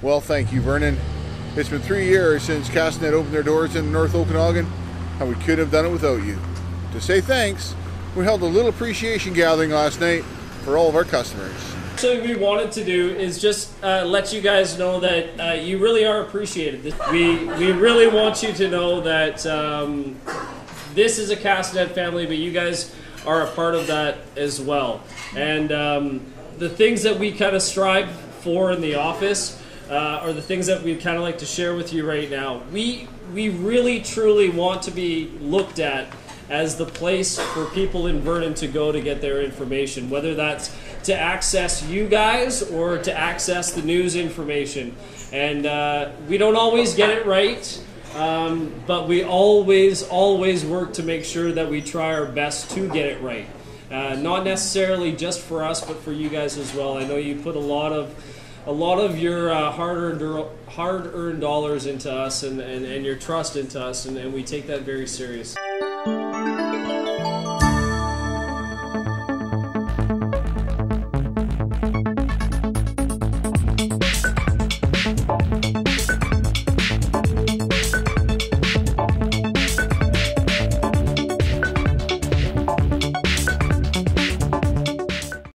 Well, thank you, Vernon. It's been three years since Castanet opened their doors in North Okanagan, and we couldn't have done it without you. To say thanks, we held a little appreciation gathering last night for all of our customers. So we wanted to do is just uh, let you guys know that uh, you really are appreciated. We we really want you to know that um, this is a Castanet family, but you guys are a part of that as well. And um, the things that we kind of strive for in the office uh, are the things that we kind of like to share with you right now. We we really truly want to be looked at as the place for people in Vernon to go to get their information, whether that's to access you guys or to access the news information. And uh, we don't always get it right, um, but we always, always work to make sure that we try our best to get it right. Uh, not necessarily just for us, but for you guys as well. I know you put a lot of a lot of your uh, hard-earned hard-earned dollars into us and, and, and your trust into us, and, and we take that very serious.